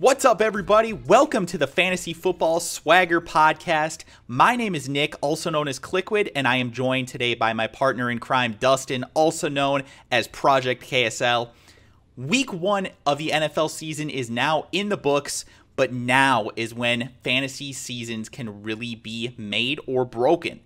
What's up, everybody? Welcome to the Fantasy Football Swagger Podcast. My name is Nick, also known as Kliquid, and I am joined today by my partner in crime, Dustin, also known as Project KSL. Week one of the NFL season is now in the books, but now is when fantasy seasons can really be made or broken.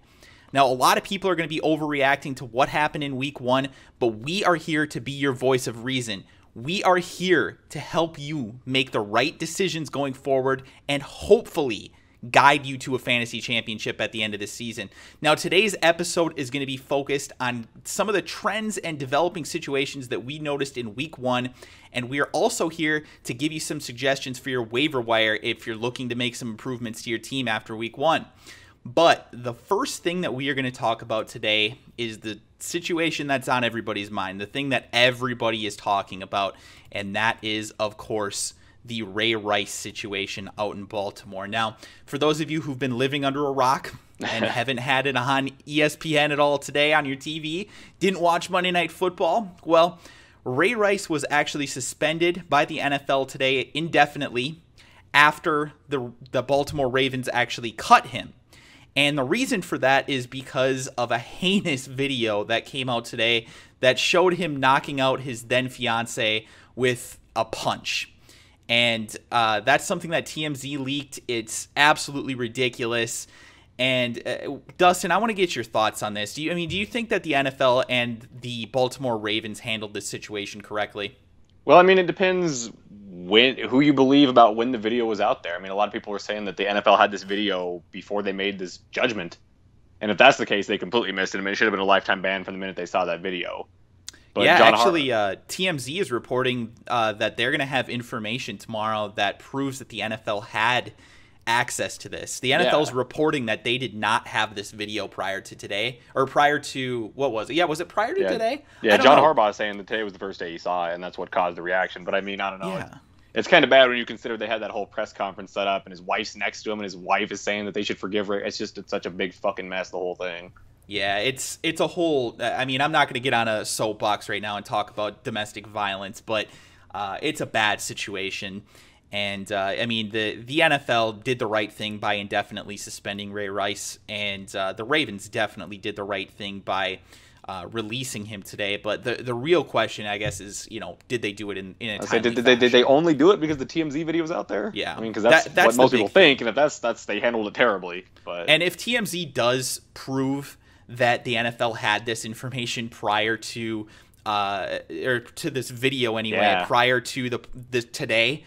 Now, a lot of people are going to be overreacting to what happened in week one, but we are here to be your voice of reason. We are here to help you make the right decisions going forward and hopefully guide you to a fantasy championship at the end of the season. Now, today's episode is going to be focused on some of the trends and developing situations that we noticed in week one. And we are also here to give you some suggestions for your waiver wire if you're looking to make some improvements to your team after week one. But the first thing that we are going to talk about today is the situation that's on everybody's mind, the thing that everybody is talking about, and that is, of course, the Ray Rice situation out in Baltimore. Now, for those of you who've been living under a rock and haven't had it on ESPN at all today on your TV, didn't watch Monday Night Football, well, Ray Rice was actually suspended by the NFL today indefinitely after the the Baltimore Ravens actually cut him. And the reason for that is because of a heinous video that came out today that showed him knocking out his then fiance with a punch. And uh, that's something that TMZ leaked. It's absolutely ridiculous. And uh, Dustin, I want to get your thoughts on this. Do you, I mean, do you think that the NFL and the Baltimore Ravens handled this situation correctly? Well, I mean, it depends when who you believe about when the video was out there. I mean, a lot of people were saying that the NFL had this video before they made this judgment, and if that's the case, they completely missed it. I mean, it should have been a lifetime ban from the minute they saw that video. But yeah, John actually, Har- uh, TMZ is reporting uh, that they're going to have information tomorrow that proves that the NFL had access to this. The NFL is yeah. reporting that they did not have this video prior to today, or prior to what was it? Yeah, was it prior to yeah. today? Yeah, John know. Harbaugh is saying that today was the first day he saw it, and that's what caused the reaction. But I mean, I don't know. Yeah. It's kind of bad when you consider they had that whole press conference set up, and his wife's next to him, and his wife is saying that they should forgive her. It's just it's such a big fucking mess, the whole thing. Yeah, it's it's a whole. I mean, I'm not going to get on a soapbox right now and talk about domestic violence, but uh, it's a bad situation. And uh, I mean, the the NFL did the right thing by indefinitely suspending Ray Rice, and uh, the Ravens definitely did the right thing by uh, releasing him today. But the the real question, I guess, is you know, did they do it in in a did, did they did they only do it because the TMZ video was out there? Yeah, I mean, because that's, that, that's, what most people thing. think, and if that's that's they handled it terribly. But and if TMZ does prove that the NFL had this information prior to uh, or to this video anyway, yeah. prior to the the today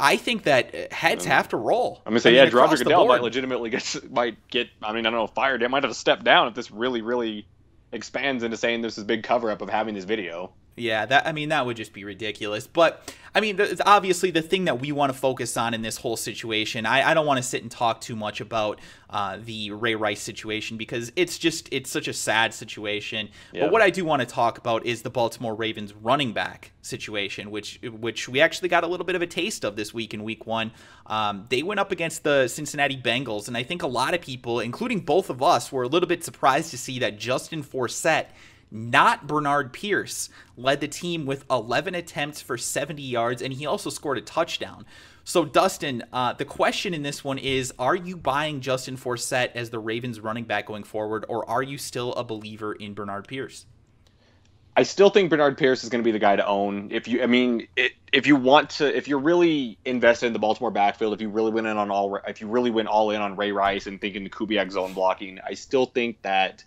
I think that heads mm. have to roll. I'm gonna say, I mean, yeah, Roger Goodell might legitimately get might get. I mean, I don't know, fired. They might have to step down if this really, really expands into saying this is big cover up of having this video. Yeah, that I mean that would just be ridiculous. But I mean, it's obviously the thing that we want to focus on in this whole situation. I, I don't want to sit and talk too much about uh, the Ray Rice situation because it's just it's such a sad situation. Yep. But what I do want to talk about is the Baltimore Ravens running back situation, which which we actually got a little bit of a taste of this week in Week One. Um, they went up against the Cincinnati Bengals, and I think a lot of people, including both of us, were a little bit surprised to see that Justin Forsett not Bernard Pierce, led the team with 11 attempts for 70 yards, and he also scored a touchdown. So, Dustin, uh, the question in this one is Are you buying Justin Forsett as the Ravens running back going forward, or are you still a believer in Bernard Pierce? I still think Bernard Pierce is going to be the guy to own. If you, I mean, it, if you want to, if you're really invested in the Baltimore backfield, if you really went in on all, if you really went all in on Ray Rice and thinking the Kubiak zone blocking, I still think that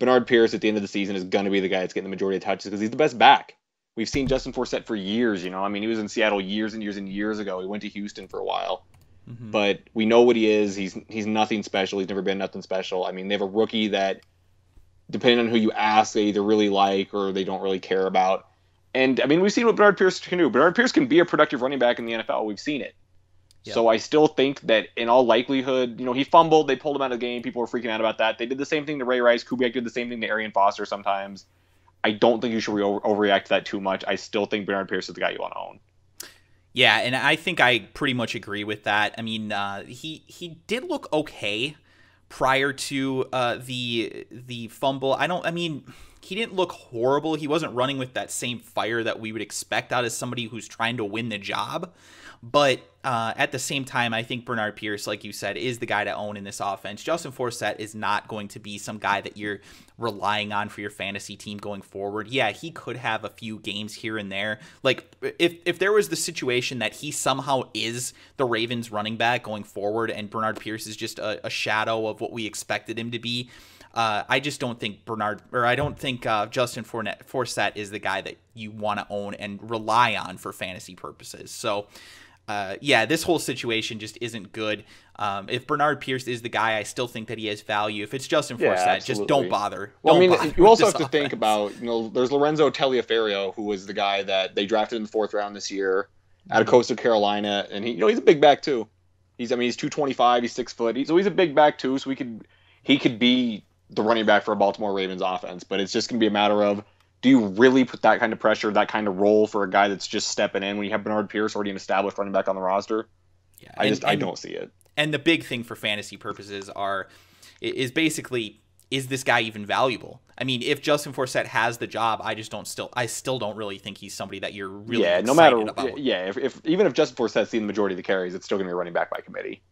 Bernard Pierce at the end of the season is going to be the guy that's getting the majority of touches because he's the best back. We've seen Justin Forsett for years, you know. I mean, he was in Seattle years and years and years ago. He went to Houston for a while. Mm-hmm. But we know what he is. He's he's nothing special. He's never been nothing special. I mean, they have a rookie that depending on who you ask, they either really like or they don't really care about. And I mean, we've seen what Bernard Pierce can do. Bernard Pierce can be a productive running back in the NFL. We've seen it. So I still think that in all likelihood, you know, he fumbled, they pulled him out of the game, people were freaking out about that. They did the same thing to Ray Rice, Kubiak did the same thing to Arian Foster sometimes. I don't think you should over- overreact to that too much. I still think Bernard Pierce is the guy you want to own. Yeah, and I think I pretty much agree with that. I mean, uh, he he did look okay prior to uh, the the fumble. I don't. I mean, he didn't look horrible. He wasn't running with that same fire that we would expect out of somebody who's trying to win the job. But uh, at the same time, I think Bernard Pierce, like you said, is the guy to own in this offense. Justin Forsett is not going to be some guy that you're relying on for your fantasy team going forward. Yeah, he could have a few games here and there. Like if if there was the situation that he somehow is the Ravens running back going forward, and Bernard Pierce is just a, a shadow of what we expected him to be. Uh, I just don't think Bernard, or I don't think uh, Justin Fournette, Forsett is the guy that you want to own and rely on for fantasy purposes. So, uh, yeah, this whole situation just isn't good. Um, if Bernard Pierce is the guy, I still think that he has value. If it's Justin yeah, Forsett, absolutely. just don't bother. Well, don't I mean, you also have to offense. think about, you know, there's Lorenzo Taliaferro, who was the guy that they drafted in the fourth round this year out of mm-hmm. Coastal Carolina, and he, you know, he's a big back too. He's, I mean, he's 225, he's six foot, so he's a big back too. So he could, he could be the running back for a Baltimore Ravens offense. But it's just going to be a matter of do you really put that kind of pressure, that kind of role for a guy that's just stepping in when you have Bernard Pierce already an established running back on the roster? Yeah, I and, just I don't see it. And the big thing for fantasy purposes are is basically is this guy even valuable? I mean, if Justin Forsett has the job, I just don't still I still don't really think he's somebody that you're really yeah no matter about. yeah if, if even if Justin Forsett's seen the majority of the carries, it's still going to be running back by committee.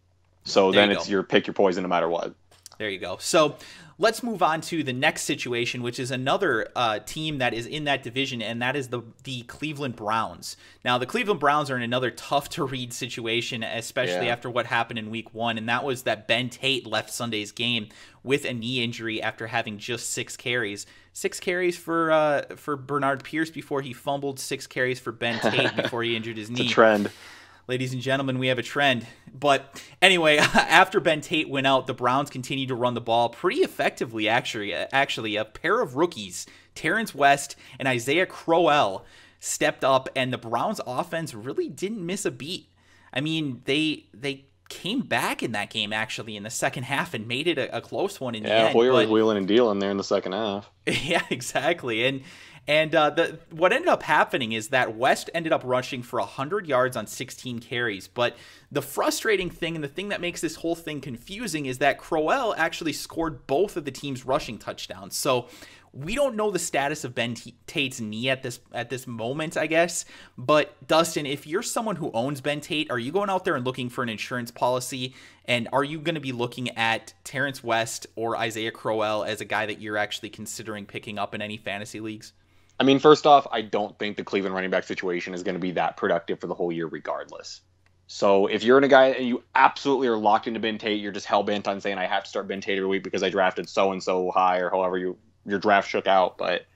So there then it's your pick your poison no matter what. There you go. So let's move on to the next situation, which is another uh, team that is in that division, and that is the the Cleveland Browns. Now, the Cleveland Browns are in another tough to read situation, especially yeah. after what happened in Week One, and that was that Ben Tate left Sunday's game with a knee injury after having just six carries. Six carries for uh, for Bernard Pierce before he fumbled. Six carries for Ben Tate before he injured his knee. trend ladies and gentlemen, we have a trend. But anyway, after Ben Tate went out, the Browns continued to run the ball pretty effectively. Actually, actually, a pair of rookies, Terrence West and Isaiah Crowell, stepped up, and the Browns' offense really didn't miss a beat. I mean, they they came back in that game actually in the second half and made it a, a close one in yeah, the end. Yeah, Hoyer was wheeling and dealing there in the second half. Yeah, exactly. And and uh, the what ended up happening is that West ended up rushing for 100 yards on 16 carries. But the frustrating thing and the thing that makes this whole thing confusing is that Crowell actually scored both of the team's rushing touchdowns. So we don't know the status of Ben Tate's knee at this at this moment, I guess. But Dustin, if you're someone who owns Ben Tate, are you going out there and looking for an insurance policy? And are you going to be looking at Terrence West or Isaiah Crowell as a guy that you're actually considering picking up in any fantasy leagues? I mean, first off, I don't think the Cleveland running back situation is going to be that productive for the whole year, regardless. So if you're in a guy and you absolutely are locked into Ben Tate, you're just hell bent on saying I have to start Ben Tate every week because I drafted so and so high or however you your draft shook out. But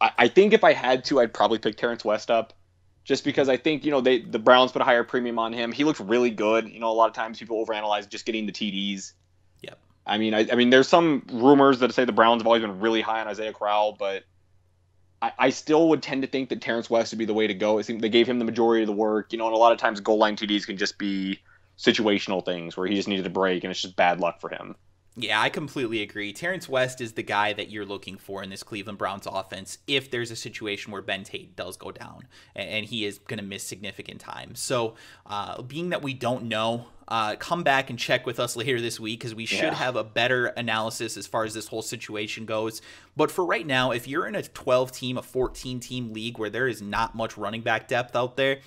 I, I, think if I had to, I'd probably pick Terrence West up, just because I think you know they the Browns put a higher premium on him. He looked really good. You know, a lot of times people overanalyze just getting the TDs. Yep. I mean, I, I mean, there's some rumors that say the Browns have always been really high on Isaiah Crowell, but I, I still would tend to think that Terrence West would be the way to go. It seemed they gave him the majority of the work, you know, and a lot of times goal line TDs can just be situational things where he just needed a break and it's just bad luck for him. Yeah, I completely agree. Terrence West is the guy that you're looking for in this Cleveland Browns offense if there's a situation where Ben Tate does go down and he is going to miss significant time. So, uh, being that we don't know, uh, come back and check with us later this week because we should yeah. have a better analysis as far as this whole situation goes. But for right now, if you're in a 12 team, a 14 team league where there is not much running back depth out there,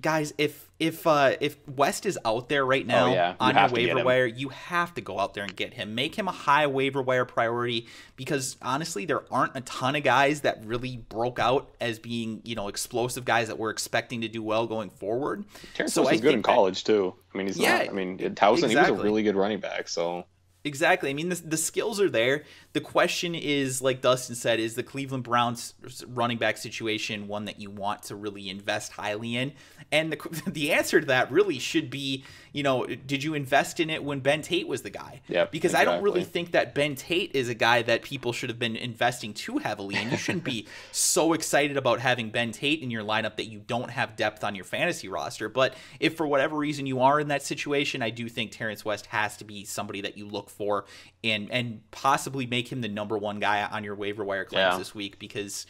guys, if if uh, if West is out there right oh, now oh, yeah. you on your waiver wire, you have to go out there and get him. Make him a high waiver wire priority because honestly, there aren't a ton of guys that really broke out as being you know explosive guys that we're expecting to do well going forward. Terrence so was good in college that, too. I mean, he's yeah, not. I mean, Towson, exactly. he was a really good running back. So Exactly. I mean, the, the skills are there. The question is, like Dustin said, is the Cleveland Browns running back situation one that you want to really invest highly in? And the, the answer to that really should be, you know, did you invest in it when Ben Tate was the guy? Yeah. Because exactly. I don't really think that Ben Tate is a guy that people should have been investing too heavily in. You shouldn't be so excited about having Ben Tate in your lineup that you don't have depth on your fantasy roster. But if for whatever reason you are in that situation, I do think Terrence West has to be somebody that you look for and and possibly make him the number one guy on your waiver wire claims yeah. this week because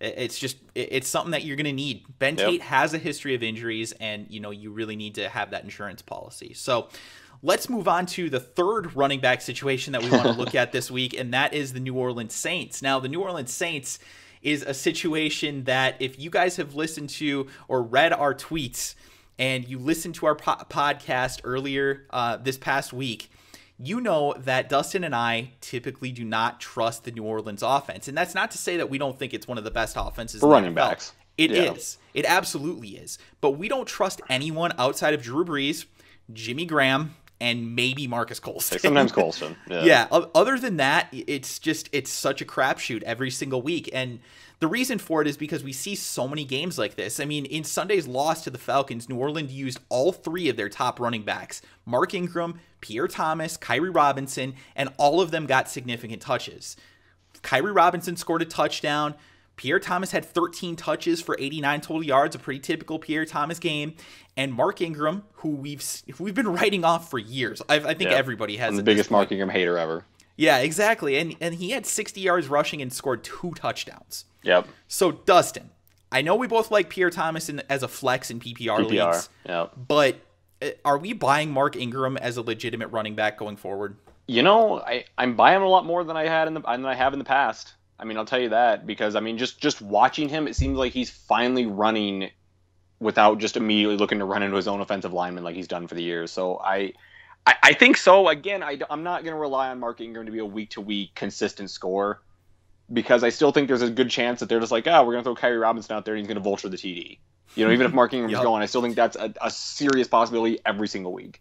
it's just it's something that you're going to need. Ben yep. Tate has a history of injuries, and you know you really need to have that insurance policy. So let's move on to the third running back situation that we want to look at this week, and that is the New Orleans Saints. Now, the New Orleans Saints is a situation that if you guys have listened to or read our tweets and you listened to our po- podcast earlier uh, this past week, you know that Dustin and I typically do not trust the New Orleans offense. And that's not to say that we don't think it's one of the best offenses. For running backs. It yeah. is. It absolutely is. But we don't trust anyone outside of Drew Brees, Jimmy Graham, and maybe Marques Colston. Sometimes Colston. Yeah. yeah. Other than that, it's just it's such a crapshoot every single week. And the reason for it is because we see so many games like this. I mean, in Sunday's loss to the Falcons, New Orleans used all three of their top running backs Mark Ingram, Pierre Thomas, Khiry Robinson, and all of them got significant touches. Khiry Robinson scored a touchdown. Pierre Thomas had 13 touches for 89 total yards, a pretty typical Pierre Thomas game. And Mark Ingram, who we've we've been writing off for years. I, I think everybody has. I'm the biggest Mark Ingram hater ever. Yeah, exactly. And and he had 60 yards rushing and scored two touchdowns. Yep. So Dustin, I know we both like Pierre Thomas in, as a flex in PPR, PPR leagues. Yep. But uh, are we buying Mark Ingram as a legitimate running back going forward? You know, I, I'm buying a lot more than I had in the than I have in the past. I mean, I'll tell you that because I mean, just just watching him, it seems like he's finally running without just immediately looking to run into his own offensive lineman like he's done for the years. So I, I, I think so. Again, I, I'm not going to rely on Mark Ingram to be a week to week consistent score because I still think there's a good chance that they're just like, oh, we're going to throw Khiry Robinson out there and he's going to vulture the TD. You know, even if Mark Ingram's yep. going, I still think that's a, a, serious possibility every single week.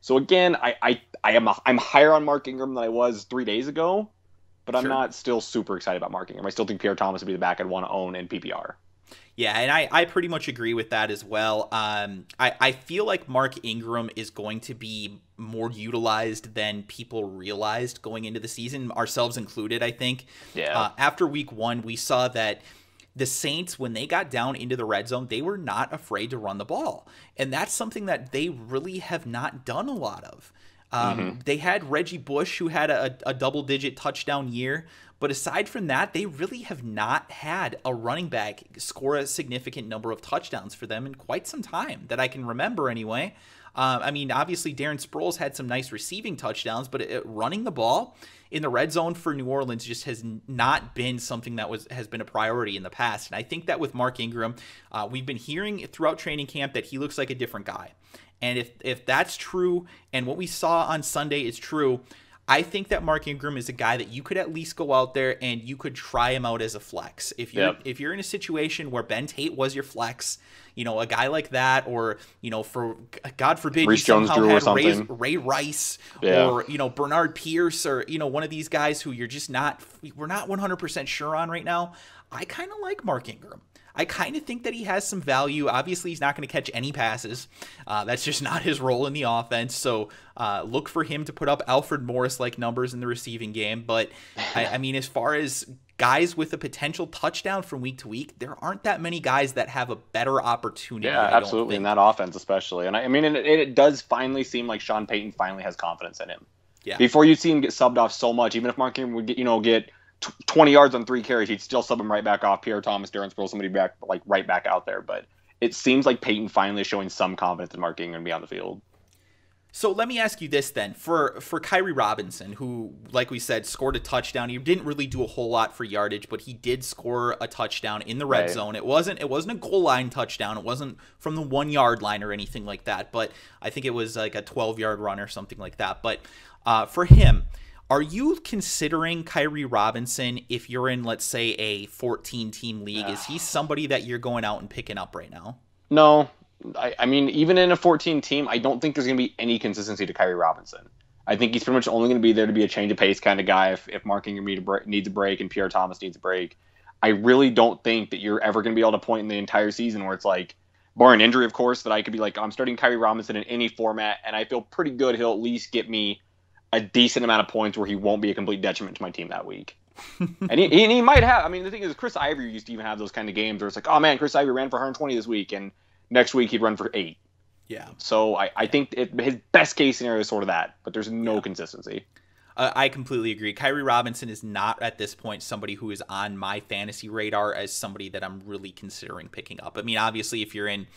So again, I I, I am a, I'm higher on Mark Ingram than I was three days ago, but I'm sure. not still super excited about Mark Ingram. I still think Pierre Thomas would be the back I'd want to own in PPR. Yeah, and I, I pretty much agree with that as well. Um, I, I feel like Mark Ingram is going to be more utilized than people realized going into the season, ourselves included, I think. Yeah. Uh, after week one, we saw that the Saints, when they got down into the red zone, they were not afraid to run the ball. And that's something that they really have not done a lot of. Um, mm-hmm. They had Reggie Bush, who had a, a double digit touchdown year. But aside from that, they really have not had a running back score a significant number of touchdowns for them in quite some time that I can remember anyway. Uh, I mean, obviously, Darren Sproles had some nice receiving touchdowns, but it, running the ball in the red zone for New Orleans just has not been something that was has been a priority in the past. And I think that with Mark Ingram, uh, we've been hearing throughout training camp that he looks like a different guy. And if if that's true, and what we saw on Sunday is true, I think that Mark Ingram is a guy that you could at least go out there and you could try him out as a flex. If you're yep. if you're in a situation where Ben Tate was your flex, you know, a guy like that, or you know, for God forbid, you somehow Jones had Ray, Ray, Rice yeah. or you know Bernard Pierce or you know one of these guys who you're just not we're not 100 percent sure on right now. I kind of like Mark Ingram. I kind of think that he has some value. Obviously, he's not going to catch any passes. Uh, that's just not his role in the offense. So uh, look for him to put up Alfred Morris like numbers in the receiving game. But I, I, mean, as far as guys with a potential touchdown from week to week, there aren't that many guys that have a better opportunity. Yeah, absolutely in that offense, especially. And I, I mean, it, it does finally seem like Sean Payton finally has confidence in him. Yeah. Before you see him get subbed off so much, even if Mark Ingram would get, you know, get 20 yards on three carries, he'd still sub him right back off. Pierre Thomas, Darren Sproles, somebody back like right back out there. But it seems like Payton finally is showing some confidence in Mark Ingram to be on the field. So let me ask you this then: for for Khiry Robinson, who, like we said, scored a touchdown. He didn't really do a whole lot for yardage, but he did score a touchdown in the red right. zone. It wasn't it wasn't a goal line touchdown. It wasn't from the one yard line or anything like that. But I think it was like a twelve yard run or something like that. But uh, for him, are you considering Khiry Robinson if you're in, let's say, a 14 team league? Is he somebody that you're going out and picking up right now? No. I, I mean, even in a 14 team, I don't think there's going to be any consistency to Khiry Robinson. I think he's pretty much only going to be there to be a change of pace kind of guy if, if Mark Ingram needs a break and Pierre Thomas needs a break. I really don't think that you're ever going to be able to point in the entire season where it's like, barring injury, of course, that I could be like, I'm starting Khiry Robinson in any format, and I feel pretty good he'll at least get me a decent amount of points where he won't be a complete detriment to my team that week. and, he, and he might have. I mean, the thing is, Chris Ivory used to even have those kind of games where it's like, oh man, Chris Ivory ran for 120 this week, and next week he'd run for eight. Yeah. So I, I think it, his best case scenario is sort of that, but there's no yeah. consistency. Uh, I completely agree. Khiry Robinson is not at this point somebody who is on my fantasy radar as somebody that I'm really considering picking up. I mean, obviously, if you're in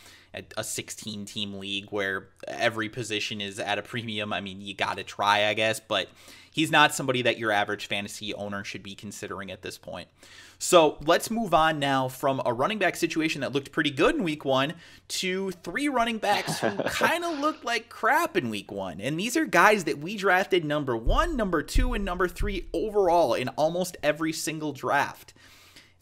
a 16 team league where every position is at a premium. I mean, you got to try, I guess, but he's not somebody that your average fantasy owner should be considering at this point. So let's move on now from a running back situation that looked pretty good in week one to three running backs who kind of looked like crap in week one. And these are guys that we drafted number one, number two, and number three overall in almost every single draft.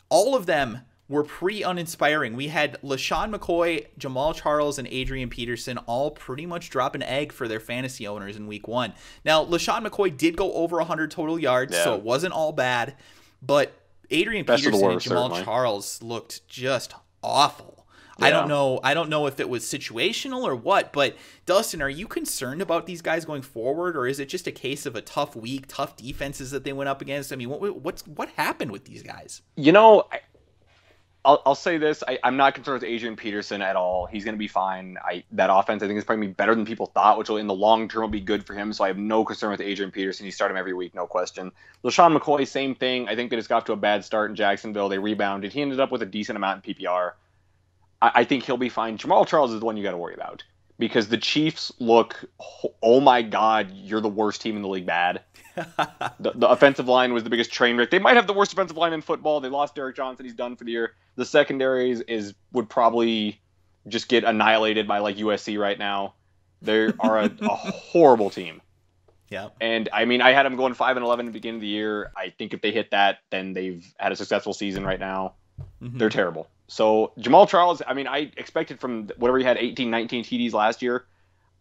All of them were pretty uninspiring. We had LeSean McCoy, Jamaal Charles, and Adrian Peterson all pretty much drop an egg for their fantasy owners in week one. Now, LeSean McCoy did go over 100 total yards, yeah. so it wasn't all bad. But Adrian Best Peterson and Jamaal certainly. Charles looked just awful. Yeah. I don't know. I don't know if it was situational or what, but Dustin, are you concerned about these guys going forward, or is it just a case of a tough week, tough defenses that they went up against? I mean, what, what's what happened with these guys? You know, I'll, I'll say this: I, am not concerned with Adrian Peterson at all. He's going to be fine. I that offense I think is probably better than people thought, which will in the long term will be good for him. So I have no concern with Adrian Peterson. You start him every week, no question. LeSean McCoy, same thing. I think they just got to a bad start in Jacksonville. They rebounded. He ended up with a decent amount in PPR. I, I think he'll be fine. Jamaal Charles is the one you got to worry about because the Chiefs look. Oh my God, you're the worst team in the league. Bad. The, the, offensive line was the biggest train wreck. They might have the worst offensive line in football. They lost Derrick Johnson. He's done for the year. The secondary is, is would probably just get annihilated by like USC right now. They are a, a horrible team. Yeah. And I mean, I had them going five and eleven at the beginning of the year. I think if they hit that, then they've had a successful season right now. Mm-hmm. They're terrible. So Jamaal Charles, I mean, I expected from whatever he had 18, 19 TDs last year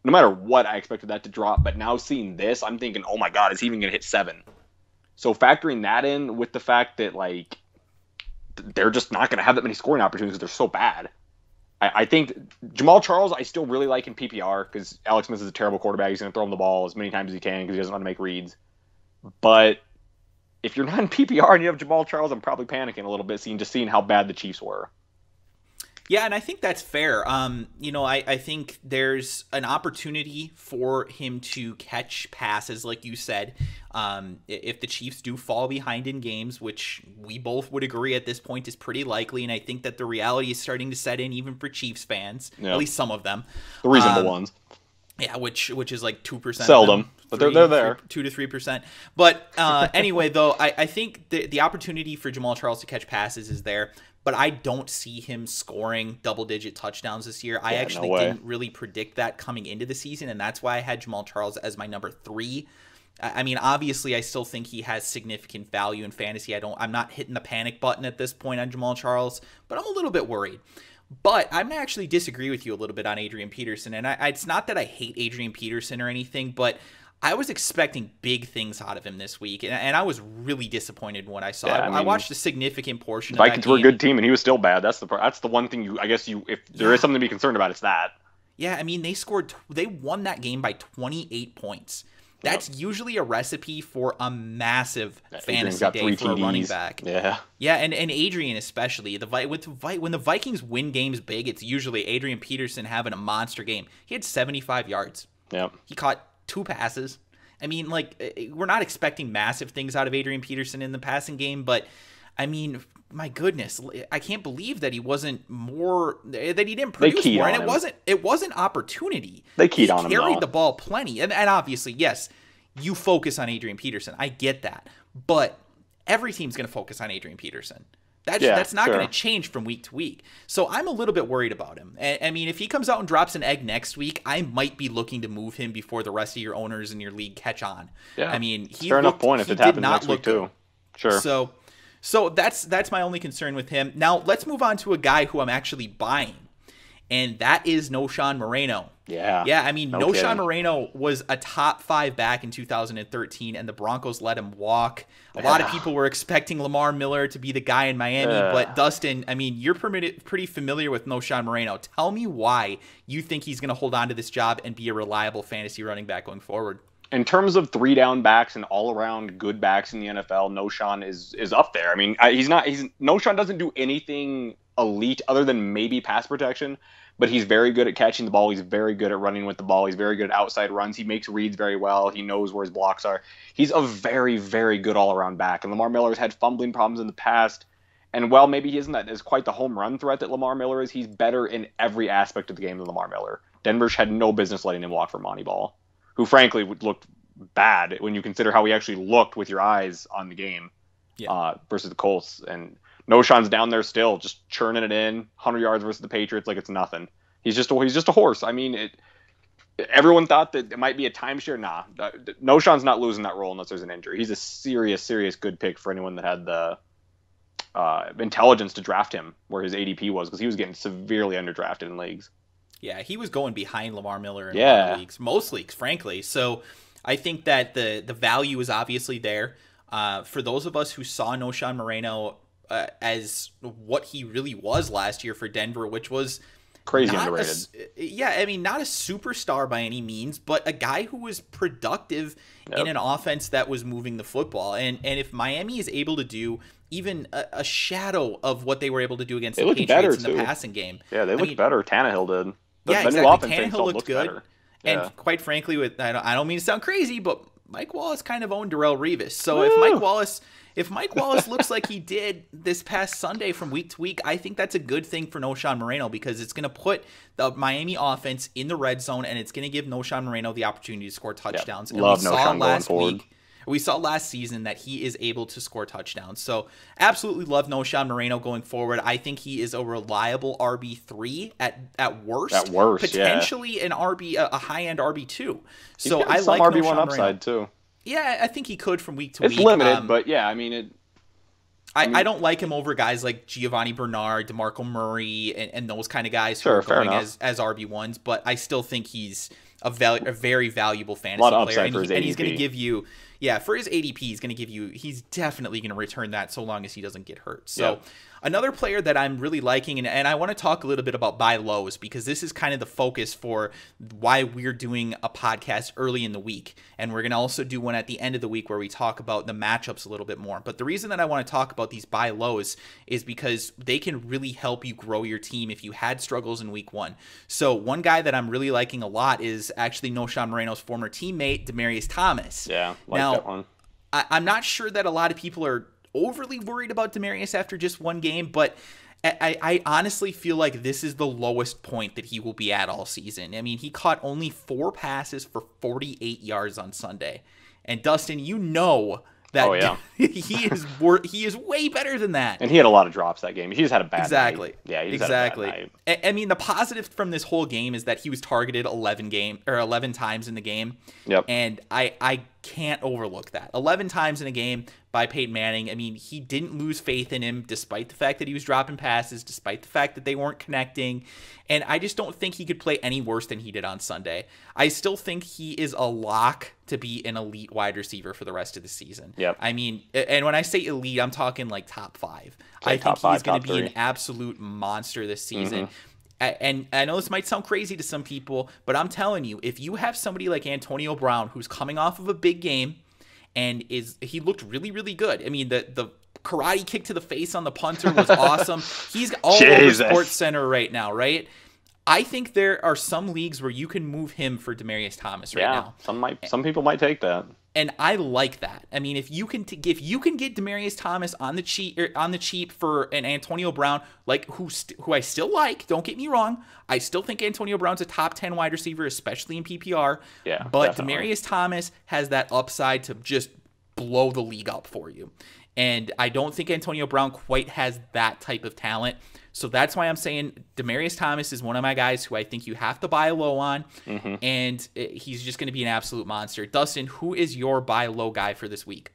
no matter what, I expected that to drop. But now seeing this, I'm thinking, oh my god, is he even gonna hit seven? So factoring that in with the fact that like they're just not gonna have that many scoring opportunities because they're so bad. I, I, think Jamaal Charles, I still really like in PPR because Alex Smith is a terrible quarterback. He's gonna throw him the ball as many times as he can because he doesn't want to make reads. But if you're not in PPR and you have Jamaal Charles, I'm probably panicking a little bit, seeing just seeing how bad the Chiefs were. Yeah, and I think that's fair. Um, you know, I, I think there's an opportunity for him to catch passes, like you said. Um, if the Chiefs do fall behind in games, which we both would agree at this point is pretty likely, and I think that the reality is starting to set in even for Chiefs fans, yep. at least some of them. The reasonable um, ones. Yeah, which which is like two percent. Seldom, but they they're there. Two to three percent. But uh, anyway, though, I, I think the the opportunity for Jamaal Charles to catch passes is there but I don't see him scoring double digit touchdowns this year. Yeah, I actually no didn't really predict that coming into the season, and that's why I had Jamaal Charles as my number three. I mean, obviously, I still think he has significant value in fantasy. I don't, I'm not hitting the panic button at this point on Jamaal Charles, but I'm a little bit worried. But I'm gonna actually disagree with you a little bit on Adrian Peterson, and I, it's not that I hate Adrian Peterson or anything, but I was expecting big things out of him this week, and, and I was really disappointed when I saw yeah, it. I, mean, I, watched a significant portion. Of it. Vikings were a good team, and he was still bad. That's the that's the one thing you. I guess you, if there yeah. is something to be concerned about, it's that. Yeah, I mean they scored. They won that game by 28 points. That's usually a recipe for a massive yeah, fantasy day for TDs. a running back. Yeah, yeah, and, and Adrian especially the with when the Vikings win games big, it's usually Adrian Peterson having a monster game. He had 75 yards. Yeah, he caught two passes. I mean, like eh, eh, we're not expecting massive things out of Adrian Peterson in the passing game, but I mean, my goodness, I can't believe that he wasn't more eh, that he didn't produce more, and it him. wasn't it wasn't opportunity. They keyed he on him. Carried the ball plenty, and, and obviously, yes, you focus on Adrian Peterson. I get that, but every team's going to focus on Adrian Peterson. That's yeah, that's not sure. going to change from week to week. So I'm a little bit worried about him. I, I, mean, if he comes out and drops an egg next week, I might be looking to move him before the rest of your owners in your league catch on. Yeah, I mean, he fair looked, enough point if it happens next week too. Sure. So, so that's that's my only concern with him. Now let's move on to a guy who I'm actually buying and that is Knowshon Moreno. Yeah. Yeah, I mean, no kidding. Moreno was a top five back in 2013, and the Broncos let him walk. A yeah. lot of people were expecting Lamar Miller to be the guy in Miami, yeah. but Dustin, I mean, you're pretty familiar with Knowshon Moreno. Tell me why you think he's going to hold on to this job and be a reliable fantasy running back going forward. In terms of three down backs and all around good backs in the NFL, Knowshon is is up there. I mean, he's not. He's Knowshon doesn't do anything elite other than maybe pass protection but he's very good at catching the ball. He's very good at running with the ball. He's very good at outside runs. He makes reads very well. He knows where his blocks are. He's a very, very good all around back. And Lamar Miller's had fumbling problems in the past. And while maybe he isn't that is quite the home run threat that Lamar Miller is, he's better in every aspect of the game than Lamar Miller. Denver had no business letting him walk for Montee Ball, who frankly looked bad when you consider how he actually looked with your eyes on the game yeah. uh, versus the Colts. And Knowshon's down there still, just churning it in, 100 yards versus the Patriots like it's nothing. He's just a, he's just a horse. I mean, it, everyone thought that it might be a timeshare. Nah, Knowshon's not losing that role unless there's an injury. He's a serious, serious good pick for anyone that had the uh, intelligence to draft him where his ADP was because he was getting severely underdrafted in leagues. Yeah, he was going behind Lamar Miller in yeah. leagues, most leagues, frankly. So I think that the the value is obviously there. Uh, for those of us who saw Knowshon Moreno uh, as what he really was last year for Denver, which was crazy underrated. A, yeah, I mean, not a superstar by any means, but a guy who was productive yep. in an offense that was moving the football. And and if Miami is able to do even a, a shadow of what they were able to do against they the Patriots in the too. passing game, yeah, they I looked mean, better. Tannehill did. The, yeah, the exactly. Tannehill looked good. Yeah. And quite frankly, with I don't, I don't mean to sound crazy, but Mike Wallace kind of owned Darrelle Revis. So Woo! if Mike Wallace if Mike Wallace looks like he did this past Sunday from week to week, I think that's a good thing for Knowshon Moreno because it's going to put the Miami offense in the red zone and it's going to give Knowshon Moreno the opportunity to score touchdowns. Yeah, and love we saw last week. We saw last season that he is able to score touchdowns. So absolutely love Knowshon Moreno going forward. I think he is a reliable RB three at at worst. At worst, potentially yeah. an RB a high end RB two. So I like RB one upside Moreno. too. Yeah, I think he could from week to it's week. It's limited, um, but yeah, I mean it. I, I, mean, I, don't like him over guys like Giovani Bernard, DeMarco Murray, and, and those kind of guys sure, who are going as, as RB ones. But I still think he's a, val- a very valuable fantasy player, and, he, and he's going to give you yeah, for his ADP, he's going to give you, he's definitely going to return that so long as he doesn't get hurt. So, yep. Another player that I'm really liking, and, and I want to talk a little bit about buy lows because this is kind of the focus for why we're doing a podcast early in the week. And we're going to also do one at the end of the week where we talk about the matchups a little bit more. But the reason that I want to talk about these buy lows is because they can really help you grow your team if you had struggles in week one. So, one guy that I'm really liking a lot is actually Knowshon Moreno's former teammate, Demaryius Thomas. Yeah. Like now, that one. I, I'm not sure that a lot of people are overly worried about Demaryius after just one game, but I, I, honestly feel like this is the lowest point that he will be at all season. I mean, he caught only four passes for 48 yards on Sunday. And Dustin, you know that oh, yeah. he is wor- he is way better than that. And he had a lot of drops that game. He just had a bad exactly. Night. Yeah, exactly. I, I mean, the positive from this whole game is that he was targeted 11 game or 11 times in the game. Yep. And I I can't overlook that. 11 times in a game by Peyton Manning. I mean, he didn't lose faith in him despite the fact that he was dropping passes, despite the fact that they weren't connecting. And I just don't think he could play any worse than he did on Sunday. I still think he is a lock to be an elite wide receiver for the rest of the season. Yeah. I mean, and when I say elite, I'm talking like top five. I think he's going to be three. an absolute monster this season. Mm-hmm and I know this might sound crazy to some people, but I'm telling you, if you have somebody like Antonio Brown who's coming off of a big game and is he looked really really good. I mean the the karate kick to the face on the punter was awesome. He's all Jesus. over Sports Center right now, right? I think there are some leagues where you can move him for Demaryius Thomas right yeah, now. Some might, some people might take that, and I like that. I mean, if you can, t- if you can get Demaryius Thomas on the cheap, er, on the cheap for an Antonio Brown, like who, st- who I still like. Don't get me wrong, I still think Antonio Brown's a top ten wide receiver, especially in PPR. Yeah, but definitely. Demaryius Thomas has that upside to just blow the league up for you. And I don't think Antonio Brown quite has that type of talent. So that's why I'm saying Demaryius Thomas is one of my guys who I think you have to buy low on, mm-hmm. and he's just going to be an absolute monster. Dustin, who is your buy low guy for this week?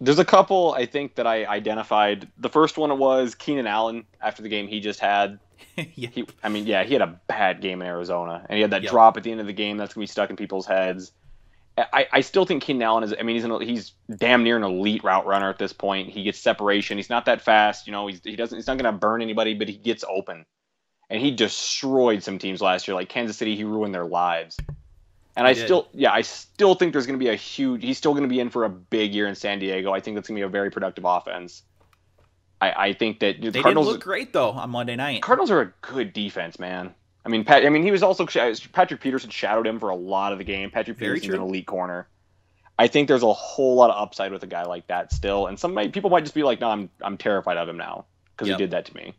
There's a couple I think that I identified. The first one was Keenan Allen after the game he just had. yeah. He, I mean, yeah, he had a bad game in Arizona, and he had that yep. drop at the end of the game that's gonna be stuck in people's heads. I, I still think Keenan Allen is. I mean, he's an, he's damn near an elite route runner at this point. He gets separation. He's not that fast. You know, he's, he doesn't. He's not going to burn anybody, but he gets open. And he destroyed some teams last year, like Kansas City. He ruined their lives. And he I did. still, yeah, I still think there's going to be a huge. He's still going to be in for a big year in San Diego. I think that's going to be a very productive offense. I, I think that the they Cardinals didn't look great though on Monday night. Cardinals are a good defense, man. I mean, Pat. I mean, he was also uh, Patrick Peterson shadowed him for a lot of the game. Patrick Peterson's an elite corner. I think there's a whole lot of upside with a guy like that still, and some might, people might just be like, "No, I'm I'm terrified of him now." because Yep. he did that to me.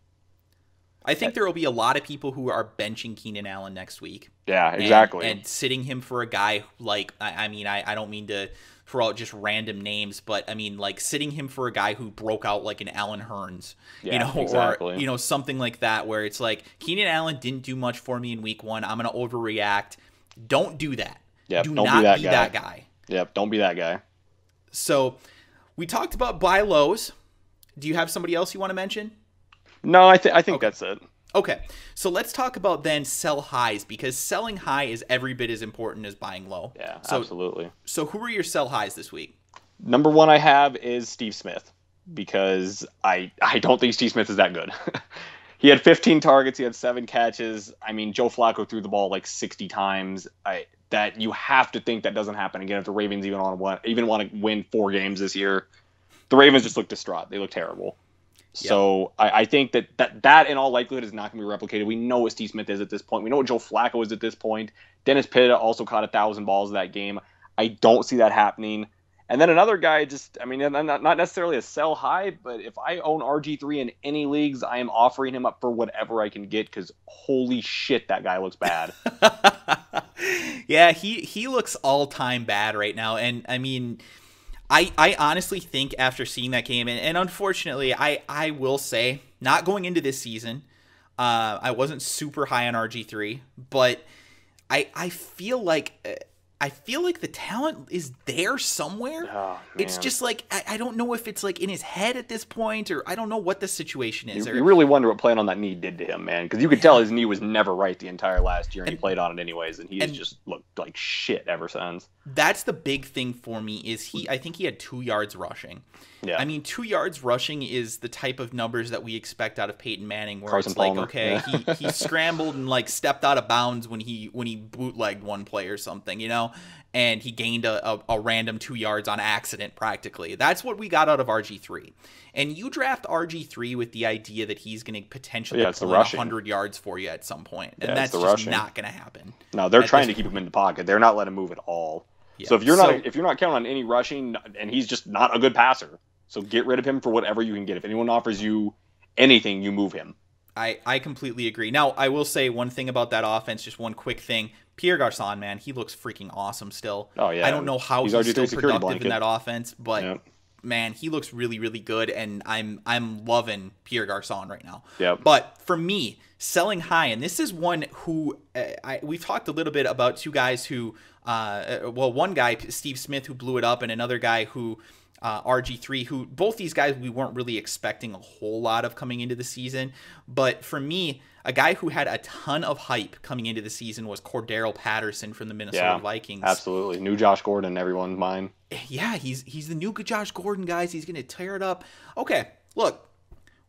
I think there will be a lot of people who are benching Keenan Allen next week. Yeah, and- exactly. And, sitting him for a guy like I, I mean I, I don't mean to throw out just random names, but I mean like sitting him for a guy who broke out like an Allen Hurns, you Yeah, know, or you know something like that, where it's like Keenan Allen didn't do much for me in week one. I'm gonna overreact. Don't do that. Yep, do don't be that be guy. that guy. yep, don't be that guy. So we talked about buy lows. Do you have somebody else you want to mention? No, I think I think that's it. Okay, so let's talk about then sell highs because selling high is every bit as important as buying low. Yeah, So, absolutely. so who are your sell highs this week? Number one I have is Steve Smith because I I don't think Steve Smith is that good. he had 15 targets, he had seven catches. I mean, Joe Flacco threw the ball like 60 times. I that you have to think that doesn't happen again if the Ravens even want to even want to win four games this year. The Ravens just look distraught. They look terrible. So I, I think that, that that in all likelihood is not going to be replicated. We know what Steve Smith is at this point. We know what Joe Flacco is at this point. Dennis Pitta also caught a thousand balls that game. I don't see that happening. And then another guy, just I mean, not, not necessarily a sell high, but if I own RG three in any leagues, I am offering him up for whatever I can get because holy shit, that guy looks bad. yeah, he he looks all time bad right now, and I mean, I I honestly think after seeing that game, and, and unfortunately, I I will say, not going into this season, uh, I wasn't super high on RG three, but I I feel like. Uh, I feel like the talent is there somewhere. Oh, it's just like I, I don't know if it's like in his head at this point, or I don't know what the situation is. You, or, you really wonder what playing on that knee did to him, man, because you could tell his knee was never right the entire last year, and, he played on it anyways, and he's and- just looked like shit ever since. That's the big thing for me is he I think he had 2 yards rushing. Yeah, I mean 2 yards rushing is the type of numbers that we expect out of Peyton Manning where Carson it's like Palmer. okay, Yeah. he he scrambled and like stepped out of bounds when he when he bootlegged one play or something, you know? And he gained a, a, a random 2 yards on accident practically. That's what we got out of RG3. And you draft RG3 with the idea that he's going to potentially Yeah, it's the pull in rushing. 100 yards for you at some point. And Yeah, that's just rushing. not going to happen. no, they're trying to keep him in the pocket. They're not letting him move at all. Yeah. So if you're not So- if you're not counting on any rushing, and he's just not a good passer, so get rid of him for whatever you can get. If anyone offers you anything, you move him. I, I completely agree. Now, I will say one thing about that offense, just one quick thing. Pierre Garcon, man, he looks freaking awesome still. Oh yeah, I don't know how He's he's, still productive blanket. in that offense, but Yep. man, he looks really, really good, and I'm I'm loving Pierre Garcon right now. Yep. But for me, selling high, and this is one who uh, I, we've talked a little bit about two guys who, uh, uh, well, one guy Steve Smith who blew it up, and another guy who. Uh, RG3, who both these guys we weren't really expecting a whole lot of coming into the season. But for me, a guy who had a ton of hype coming into the season was Cordarrelle Patterson from the Minnesota Yeah, Vikings. Absolutely, new Josh Gordon, in everyone's mind. Yeah, he's he's the new Josh Gordon, guys. He's gonna tear it up. Okay, look,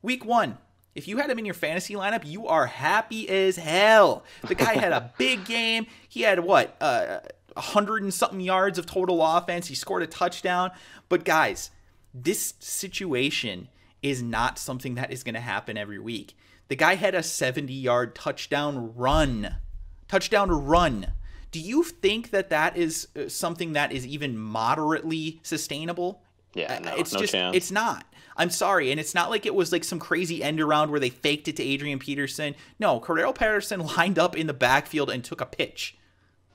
week one. If you had him in your fantasy lineup, you are happy as hell. The guy had a big game. He had what, uh, a hundred and something yards of total offense. He scored a touchdown. But guys, this situation is not something that is going to happen every week. The guy had a 70 yard touchdown run. Touchdown run. Do you think that that is uh, something that is even moderately sustainable? Yeah, Uh, no, it's no just chance. it's not. I'm sorry, and it's not like it was like some crazy end around where they faked it to Adrian Peterson. No, Cordarrelle Patterson lined up in the backfield and took a pitch.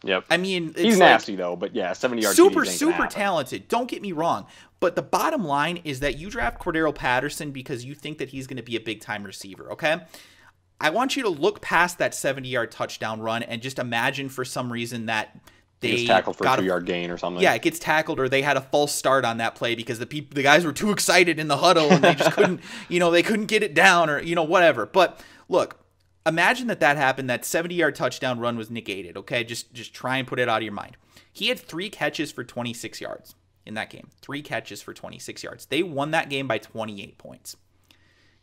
Yep. I mean, it's He's like nasty though, but yeah, seventy yards. super super talented. Don't get me wrong, but the bottom line is that you draft Cordarrelle Patterson because you think that he's going to be a big time receiver. Okay. I want you to look past that 70 yard touchdown run and just imagine for some reason that He they tackled for a two yard gain or something. yeah, it gets tackled, or they had a false start on that play because the people, the guys were too excited in the huddle and they just couldn't, you know, they couldn't get it down or you know whatever. But look, imagine that that happened. That 70 yard touchdown run was negated. Okay, just just try and put it out of your mind. He had three catches for 26 yards in that game. Three catches for 26 yards. They won that game by 28 points.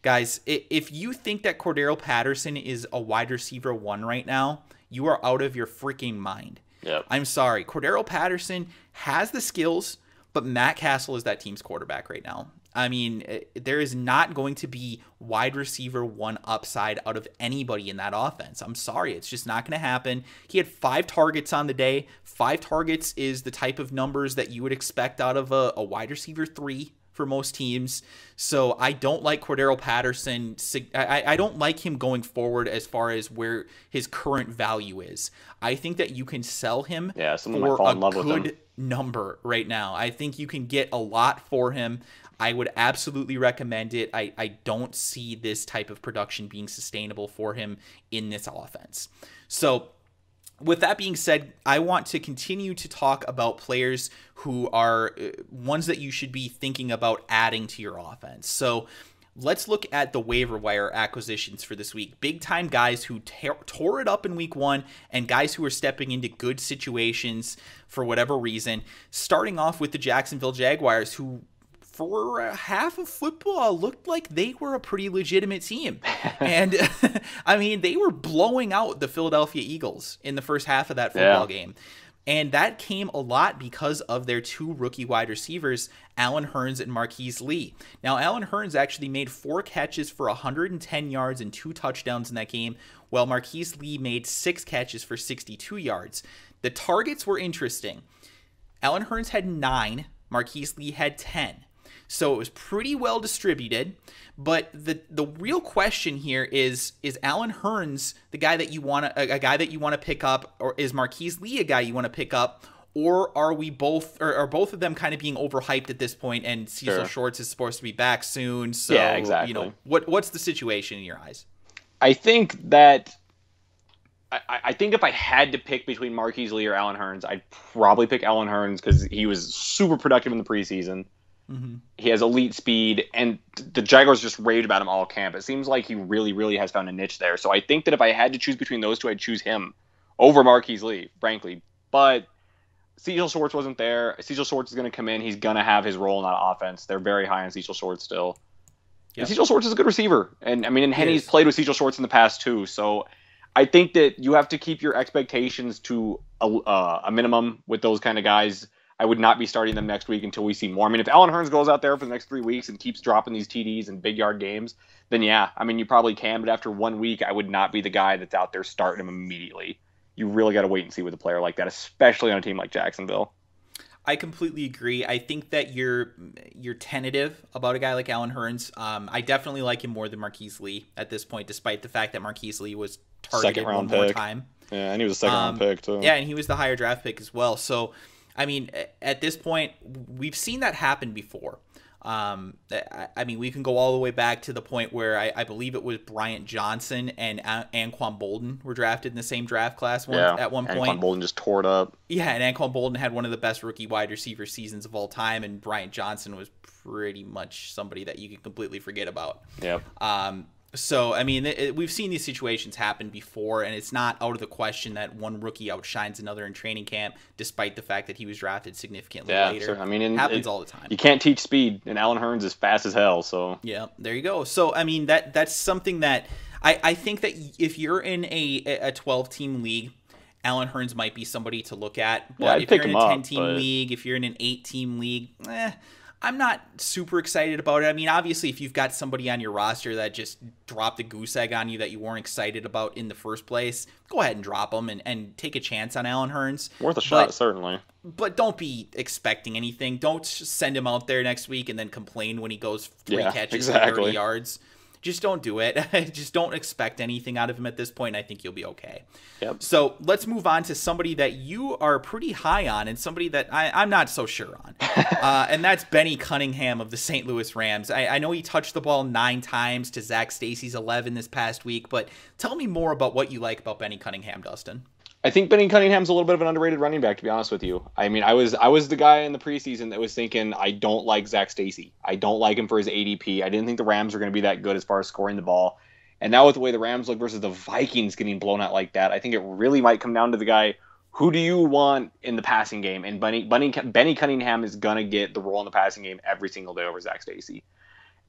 Guys, if you think that Cordarrelle Patterson is a wide receiver one right now, you are out of your freaking mind. Yep. I'm sorry. Cordarrelle Patterson has the skills, but Matt Cassel is that team's quarterback right now. I mean, eh, there is not going to be wide receiver one upside out of anybody in that offense. I'm sorry. It's just not going to happen. He had five targets on the day. Five targets is the type of numbers that you would expect out of a, a wide receiver three for most teams. So I don't like Cordarrelle Patterson. I, I don't like him going forward as far as where his current value is. I think that you can sell him yeah, for a good number right now. I think you can get a lot for him. I would absolutely recommend it. I, I don't see this type of production being sustainable for him in this offense. So with that being said, I want to continue to talk about players who are uh, ones that you should be thinking about adding to your offense. So let's look at the waiver wire acquisitions for this week. Big time guys who tore it up in week one and guys who are stepping into good situations for whatever reason. Starting off with the Jacksonville Jaguars, who for half of football looked like they were a pretty legitimate team. and I mean, they were blowing out the Philadelphia Eagles in the first half of that football yeah. game. And that came a lot because of their two rookie wide receivers, Allen Hurns and Marquise Lee. Now, Allen Hurns actually made four catches for 110 yards and two touchdowns in that game, while Marquise Lee made six catches for 62 yards. The targets were interesting. Allen Hurns had nine, Marquise Lee had 10. So it was pretty well distributed. But the the real question here is is Allen Hurns the guy that you want to a, guy that you want to pick up, or is Marquise Lee a guy you want to pick up? Or are we both, or are both of them kind of being overhyped at this point? And Cecil sure. Shorts is supposed to be back soon, so yeah, exactly. You know, what what's the situation in your eyes? I think that I, I, think if I had to pick between Marquise Lee or Allen Hurns, I'd probably pick Allen Hurns because he was super productive in the preseason. Mm-hmm. He has elite speed, and the Jaguars just raved about him all camp. It seems like he really, really has found a niche there. So I think that if I had to choose between those two, I'd choose him over Marquise Lee, frankly. But Cecil Shorts wasn't there. Cecil Shorts is going to come in. He's going to have his role in that offense. They're very high on Cecil Shorts still. Yep. And Cecil Shorts is a good receiver. And I mean, and Henne's played with Cecil Shorts in the past too. So I think that you have to keep your expectations to a, uh, a minimum with those kind of guys. I would not be starting them next week until we see more. I mean, if Allen Hurns goes out there for the next three weeks and keeps dropping these TDs and big yard games, then yeah, I mean, you probably can. But after one week, I would not be the guy that's out there starting him immediately. You really got to wait and see with a player like that, especially on a team like Jacksonville. I completely agree. I think that you're you're tentative about a guy like Allen Hurns. Um, I definitely like him more than Marquise Lee at this point, despite the fact that Marquise Lee was targeted one pick. more time. Yeah, and he was a second um, round pick too. Yeah, and he was the higher draft pick as well. So I mean, at this point, we've seen that happen before. Um, I, mean, we can go all the way back to the point where I, I believe it was Bryant Johnson and An- Anquan Boldin were drafted in the same draft class one, yeah, at one point. Anquan Boldin just tore it up. Yeah, and Anquan Boldin had one of the best rookie wide receiver seasons of all time, and Bryant Johnson was pretty much somebody that you can completely forget about. Yep. Um, so, I mean, it, it, we've seen these situations happen before, and it's not out of the question that one rookie outshines another in training camp, despite the fact that he was drafted significantly yeah, later. Sure. I mean, it happens all the time. You can't teach speed, and Allen Hurns is fast as hell. So yeah, there you go. So, I mean, that that's something that I I think that if you're in a a 12 team league. Allen Hurns might be somebody to look at, but yeah, if you're in a 10 team but... league, if you're in an 8 team league, eh, I'm not super excited about it. I mean, obviously, if you've got somebody on your roster that just dropped a goose egg on you that you weren't excited about in the first place, go ahead and drop them and, and take a chance on Allen Hurns. Worth a shot, certainly. But don't be expecting anything. Don't send him out there next week and then complain when he goes three yeah, catches exactly. 30 yards just don't do it. just don't expect anything out of him at this point. And I think you'll be okay. Yep. So let's move on to somebody that you are pretty high on and somebody that I, am not so sure on. uh, and that's Benny Cunningham of the St. Louis Rams. I, I know he touched the ball nine times to Zac Stacy's 11 this past week, but tell me more about what you like about Benny Cunningham, Dustin. I think Benny Cunningham's a little bit of an underrated running back, to be honest with you. I mean, I was I was the guy in the preseason that was thinking I don't like Zac Stacy. I don't like him for his ADP. I didn't think the Rams were going to be that good as far as scoring the ball. And now with the way the Rams look versus the Vikings getting blown out like that, I think it really might come down to the guy. Who do you want in the passing game? And Benny, Benny, Benny Cunningham is gonna get the role in the passing game every single day over Zac Stacy.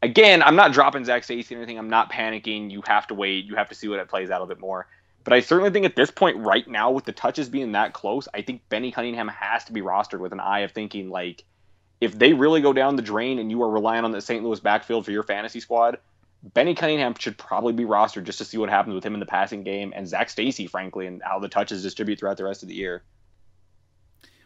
Again, I'm not dropping Zac Stacy or anything. I'm not panicking. You have to wait. You have to see what it plays out a bit more. But I certainly think at this point, right now, with the touches being that close, I think Benny Cunningham has to be rostered with an eye of thinking like, if they really go down the drain and you are relying on the St. Louis backfield for your fantasy squad, Benny Cunningham should probably be rostered just to see what happens with him in the passing game and Zac Stacy, frankly, and how the touches distribute throughout the rest of the year.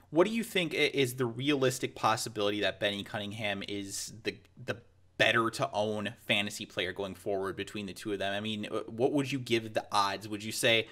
what do you think is the realistic possibility that Benny Cunningham is the the better to own fantasy player going forward between the two of them? I mean, uh, what would you give the odds? Would you say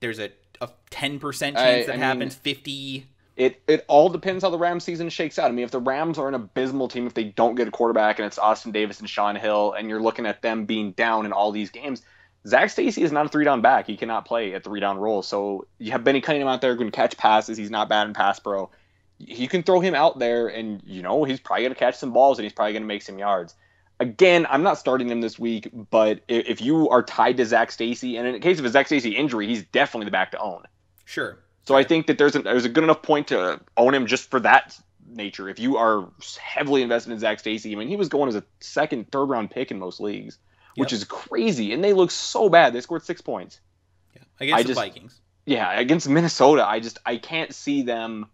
there's a a 10% chance I, that I happens, mean, 50 it it all depends how the Rams season shakes out. I mean, if the Rams are an abysmal team, if they don't get a quarterback and it's Austin Davis and Shaun Hill, and you're looking at them being down in all these games, Zac Stacy is not a three down back. He cannot play at three down role. So you have Benny Cunningham out there who can catch passes. He's not bad in pass pro. You can throw him out there, and you know he's probably going to catch some balls and he's probably going to make some yards. Again, I'm not starting him this week, but if you are tied to Zac Stacy, and in the case of a Zac Stacy injury, he's definitely the back to own. Sure. So I think that there's a, there's a good enough point to own him just for that nature. If you are heavily invested in Zac Stacy, I mean, he was going as a second, third round pick in most leagues, which yep. is crazy. And they look so bad. They scored six points. Yeah, against I the just, Vikings. Yeah, against Minnesota, I just I can't see them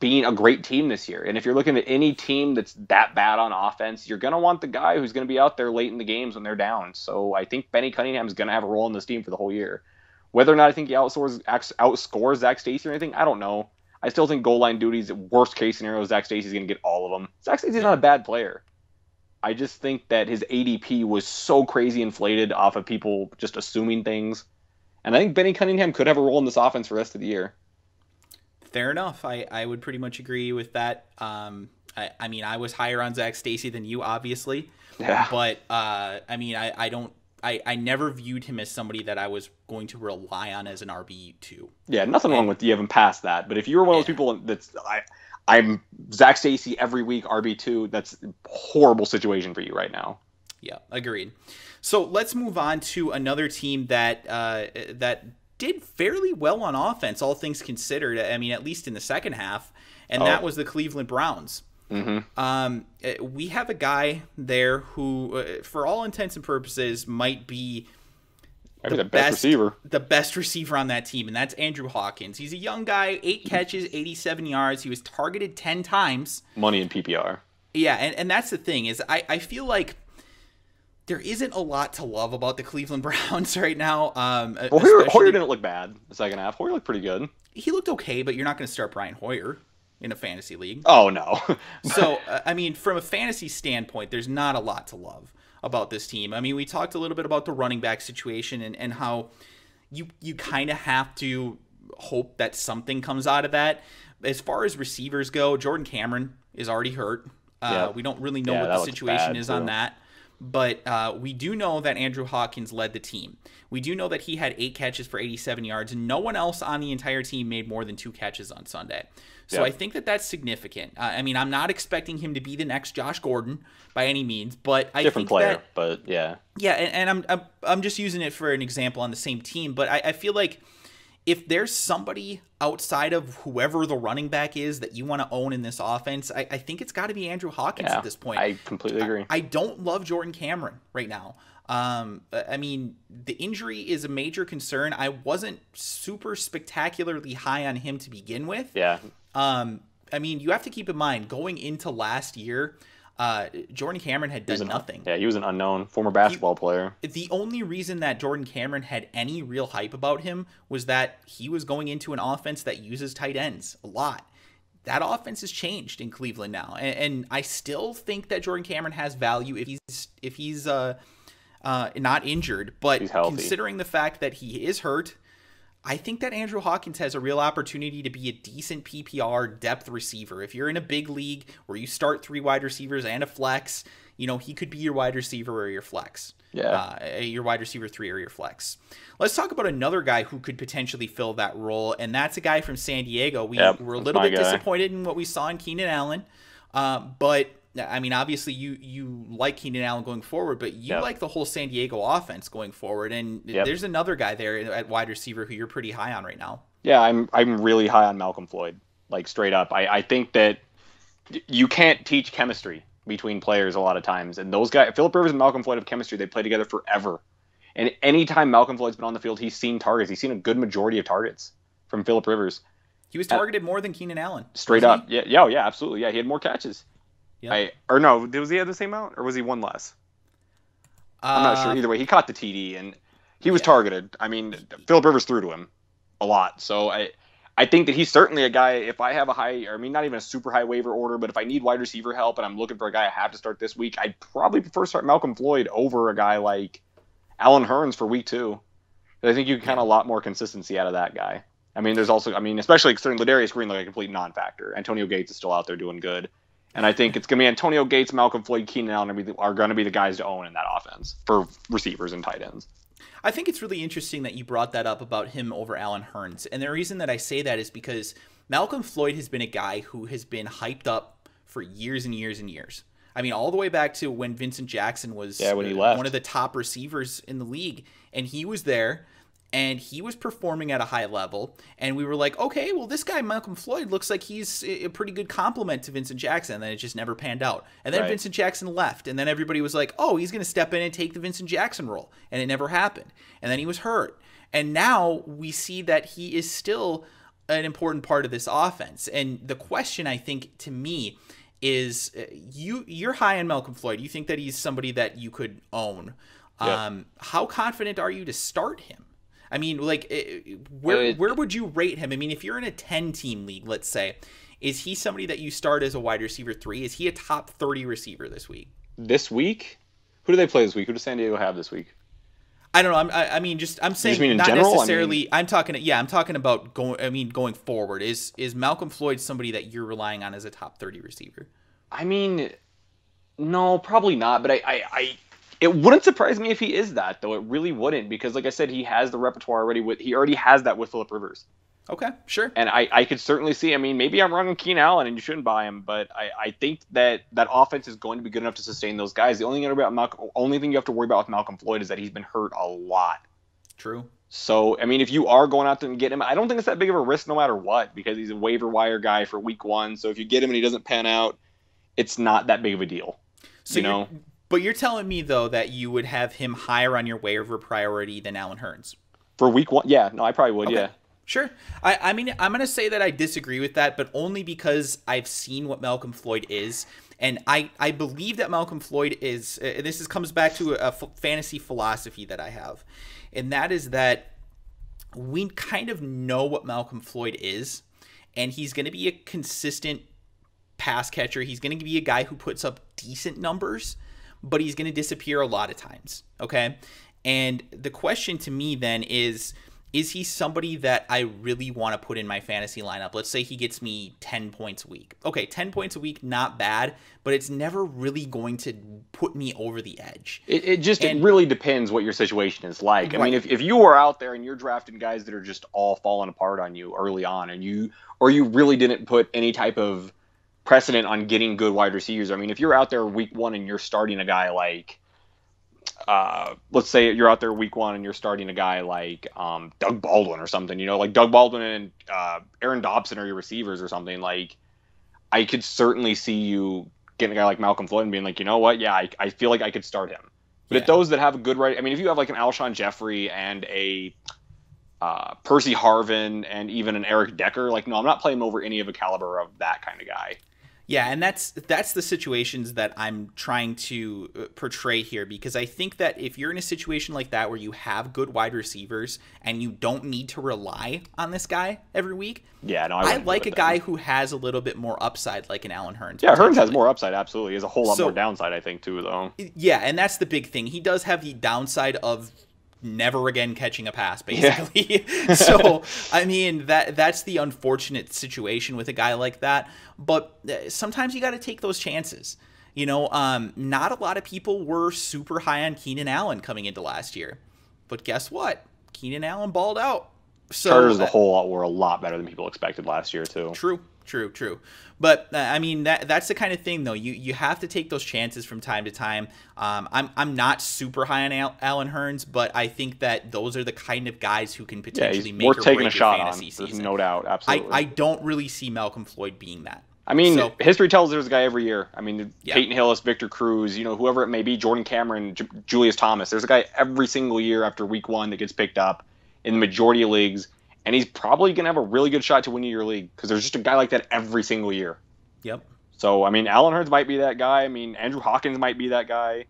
being a great team this year. And if you're looking at any team that's that bad on offense, you're going to want the guy who's going to be out there late in the games when they're down. So I think Benny Cunningham is going to have a role in this team for the whole year. Whether or not I think he outscores outscores Zac Stacy or anything, I don't know. I still think goal line duties, worst case scenario, Zac Stacy's going to get all of them. Zac Stacy's not a bad player. I just think that his ADP was so crazy inflated off of people just assuming things. And I think Benny Cunningham could have a role in this offense for the rest of the year. Fair enough. I, I would pretty much agree with that. Um, I, I mean, I was higher on Zac Stacy than you, obviously. Yeah. But uh, I mean, I, I don't I, I never viewed him as somebody that I was going to rely on as an RB two. Yeah, nothing and, wrong with you haven't passed that. But if you were one of those people that's I I'm Zac Stacy every week RB two, that's a horrible situation for you right now. Yeah, agreed. So let's move on to another team that uh, that did fairly well on offense, all things considered. I mean, at least in the second half, and oh. that was the Cleveland Browns. Mm-hmm. Um, eh, we have a guy there who, uh, for all intents and purposes, might be the, the best, best, receiver, the best receiver on that team, and that's Andrew Hawkins. He's a young guy, eight catches, eighty-seven yards. He was targeted ten times. Money in PPR. Yeah, and, and that's the thing is, I I feel like there isn't a lot to love about the Cleveland Browns right now. Um, well, Hoyer, Hoyer didn't look bad the second half. Hoyer looked pretty good. He looked okay, but you're not going to start Brian Hoyer in a fantasy league. Oh no. so uh, I mean, from a fantasy standpoint, there's not a lot to love about this team. I mean, we talked a little bit about the running back situation and, and how you you kind of have to hope that something comes out of that. As far as receivers go, Jordan Cameron is already hurt. Uh, We don't really know yeah, what the situation is too. on that. But uh, we do know that Andrew Hawkins led the team. We do know that he had eight catches for 87 yards, and no one else on the entire team made more than two catches on Sunday. So yep. I think that that's significant. Uh, I mean, I'm not expecting him to be the next Josh Gordon by any means, but I different player. That, but yeah, yeah, and, and, I'm, I'm I'm just using it for an example on the same team. But I, I feel like if there's somebody outside of whoever the running back is that you want to own in this offense, I, I think it's got to be Andrew Hawkins yeah, at this point. I completely agree. I, I, don't love Jordan Cameron right now. Um, I mean, the injury is a major concern. I wasn't super spectacularly high on him to begin with. Yeah. Um, I mean, you have to keep in mind going into last year, uh, Jordan Cameron had done an, nothing. Yeah, he was an unknown former basketball he, player. The only reason that Jordan Cameron had any real hype about him was that he was going into an offense that uses tight ends a lot. That offense has changed in Cleveland now, and, and I still think that Jordan Cameron has value if he's if he's uh, uh, not injured. But considering the fact that he is hurt, I think that Andrew Hawkins has a real opportunity to be a decent PPR depth receiver. If you're in a big league where you start three wide receivers and a flex, you know, he could be your wide receiver or your flex. Yeah. Uh, your wide receiver three or your flex. Let's talk about another guy who could potentially fill that role, and that's a guy from San Diego. We yep, were a little bit guy. disappointed in what we saw in Keenan Allen, uh, but I mean, obviously you you like Keenan Allen going forward, but you yep. like the whole San Diego offense going forward. And yep. there's another guy there at wide receiver who you're pretty high on right now. Yeah, I'm I'm really high on Malcolm Floyd. Like straight up, I I think that you can't teach chemistry between players a lot of times, and those guys, Philip Rivers and Malcolm Floyd have chemistry. They play together forever. And anytime Malcolm Floyd's been on the field, he's seen targets. He's seen a good majority of targets from Philip Rivers. He was targeted uh, more than Keenan Allen. Straight up, he? yeah, yeah, oh, yeah, absolutely, yeah. He had more catches. Yep. I or no, was he at the same amount or was he one less? Uh, I'm not sure. Uh, Either way, he caught the TD and he was yeah. targeted. I mean, Philip Rivers threw to him a lot. So I I think that he's certainly a guy. If I have a high, or I mean, not even a super high waiver order, but if I need wide receiver help and I'm looking for a guy I have to start this week, I'd probably prefer start Malcolm Floyd over a guy like Allen Hurns for week two. I think you can kind of a lot more consistency out of that guy. I mean, there's also, I mean, especially considering Ladarius Green like a complete non-factor. Antonio Gates is still out there doing good, and I think it's going to be Antonio Gates, Malcolm Floyd, Keenan Allen are going to be the guys to own in that offense for receivers and tight ends. I think it's really interesting that you brought that up about him over Allen Hurns. And the reason that I say that is because Malcolm Floyd has been a guy who has been hyped up for years and years and years. I mean, all the way back to when Vincent Jackson was yeah, when he left. one of the top receivers in the league. And he was there and he was performing at a high level and we were like okay well this guy malcolm floyd looks like he's a pretty good compliment to vincent jackson and then it just never panned out. And then right. vincent jackson left and then everybody was like oh he's going to step in and take the vincent jackson role and it never happened. And then he was hurt. And now we see that he is still an important part of this offense. And the question i think to me is uh, you you're high on malcolm floyd. You think that he's somebody that you could own. Um, how confident are you to start him I mean, like, eh, eh, where where would you rate him? I mean, if you're in a ten team league, let's say, is he somebody that you start as a wide receiver three? Is he a top thirty receiver this week? This week, who do they play this week? Who does San Diego have this week? I don't know. I'm, I, I mean, just I'm saying mean not general? necessarily. I am talking. Yeah, I'm talking about going. I mean, going forward, is is Malcolm Floyd somebody that you're relying on as a top thirty receiver? I mean, no, probably not. But I, I, I it wouldn't surprise me if he is that, though. It really wouldn't, because like I said, he has the repertoire already. With he already has that with Philip Rivers. Okay, sure. And I, I could certainly see. I mean, maybe I'm wrong on Keenan Allen, and you shouldn't buy him, but I, I think that that offense is going to be good enough to sustain those guys. The only thing about Malcolm, only thing you have to worry about with Malcolm Floyd is that he's been hurt a lot. True. So I mean, if you are going out there and get him, I don't think it's that big of a risk, no matter what, because he's a waiver wire guy for Week One. So if you get him and he doesn't pan out, it's not that big of a deal. So you know. But you're telling me though that you would have him higher on your waiver priority than Allen Hurns for week one. Yeah, no, I probably would. Okay. Yeah. Sure. I, I mean, I'm going to say that I disagree with that, but only because I've seen what Malcolm Floyd is. And I, I believe that Malcolm Floyd is, uh, this is, comes back to a, fantasy philosophy that I have. And that is that we kind of know what Malcolm Floyd is. And he's going to be a consistent pass catcher. He's going to be a guy who puts up decent numbers but he's going to disappear a lot of times. Okay. And the question to me then is is he somebody that I really want to put in my fantasy lineup? Let's say he gets me 10 points a week. Okay, 10 points a week, not bad, but it's never really going to put me over the edge. It, it just and, it really depends what your situation is like. Right. I mean, if, if you are out there and you're drafting guys that are just all falling apart on you early on and you or you really didn't put any type of precedent on getting good wide receivers. I mean, if you're out there week one and you're starting a guy like, uh, let's say you're out there week one and you're starting a guy like um, Doug Baldwin or something, you know, like Doug Baldwin and uh, Aaron Dobson are your receivers or something. Like, I could certainly see you getting a guy like Malcolm Floyd and being like, you know what, yeah, I, I feel like I could start him. But yeah. if those that have a good right, I mean, if you have like an Alshon Jeffery and a uh, Percy Harvin and even an Eric Decker, like, no, I'm not playing over any of a caliber of that kind of guy. Yeah, and that's that's the situations that I'm trying to uh, portray here because I think that if you're in a situation like that where you have good wide receivers and you don't need to rely on this guy every week, yeah, no, I, I like a guy who has a little bit more upside, like an Allen Hurns. Yeah, Hurns has more upside, absolutely. He has a whole lot so, more downside, I think, too, though. Yeah, and that's the big thing. He does have the downside of never again catching a pass basically. Yeah. so i mean that that's the unfortunate situation with a guy like that. But uh, sometimes you got to take those chances. You know um, not a lot of people were super high on keenan allen coming into last year. But guess what? Keenan allen balled out. So Chargers, the whole lot were a lot better than people expected last year too. True true, true. But uh, I mean that that's the kind of thing though. You you have to take those chances from time to time. Um, I'm I'm not super high on Al- Allen Hurns, but I think that those are the kind of guys who can potentially yeah, make worth or taking a shot on. There's season. no doubt, absolutely. I, I don't really see Malcolm Floyd being that. I mean, so, history tells there's a guy every year. I mean, yeah. Peyton Hillis, Victor Cruz, you know, whoever it may be, Jordan Cameron, J- Julius Thomas. There's a guy every single year after week one that gets picked up in the majority of leagues and he's probably going to have a really good shot to win your league because there's just a guy like that every single year. Yep. So I mean, Allen Hurns might be that guy. I mean, Andrew Hawkins might be that guy.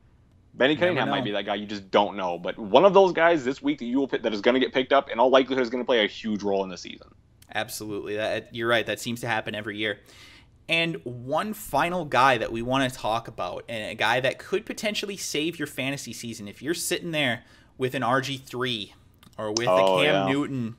Benny Cunningham might be that guy. You just don't know. But one of those guys this week that you will pick, that is going to get picked up, in all likelihood, is going to play a huge role in the season. Absolutely. That you're right. That seems to happen every year. And one final guy that we want to talk about, and a guy that could potentially save your fantasy season if you're sitting there with an RG3 or with Oh, a Cam yeah. Newton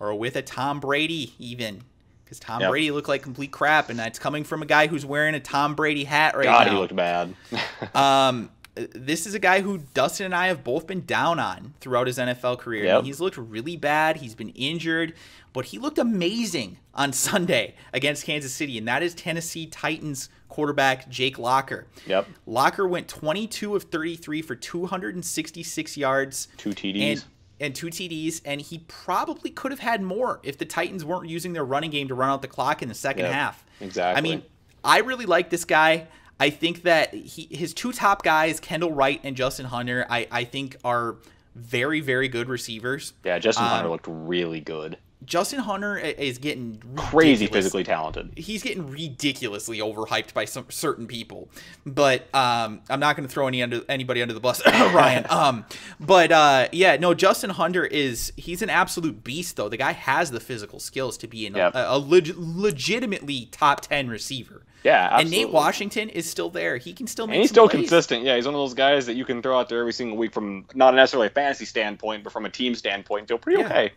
or with a Tom Brady, even. Because Tom Yep. Brady looked like complete crap, and that's coming from a guy who's wearing a Tom Brady hat right God, now. God, he looked bad. Um, this is a guy who Dustin and I have both been down on throughout his NFL career. Yep. He's looked really bad. He's been injured, but he looked amazing on Sunday against Kansas City, and that is Tennessee Titans quarterback Jake Locker. Yep. Locker went 22 of 33 for 266 yards Two TDs. And two TDs, and he probably could have had more if the Titans weren't using their running game to run out the clock in the second Yep, half. exactly. I mean, I really like this guy. I think that he his two top guys, Kendall Wright and Justin Hunter, I, I think are very, very good receivers. yeah, Justin um, Hunter looked really good. Justin Hunter is getting Crazy physically talented. He's getting ridiculously overhyped by some certain people, but um, I'm not going to throw any under anybody under the bus, Ryan. Um, but uh, yeah, no, Justin Hunter is he's an absolute beast though. The guy has the physical skills to be an, Yep. a, a leg- legitimately top ten receiver. Yeah, And Nate. Washington is still there. He can still make. And he's still plays. consistent. Yeah, he's one of those guys that you can throw out there every single week from not necessarily a fantasy standpoint, but from a team standpoint, feel pretty Yeah. okay.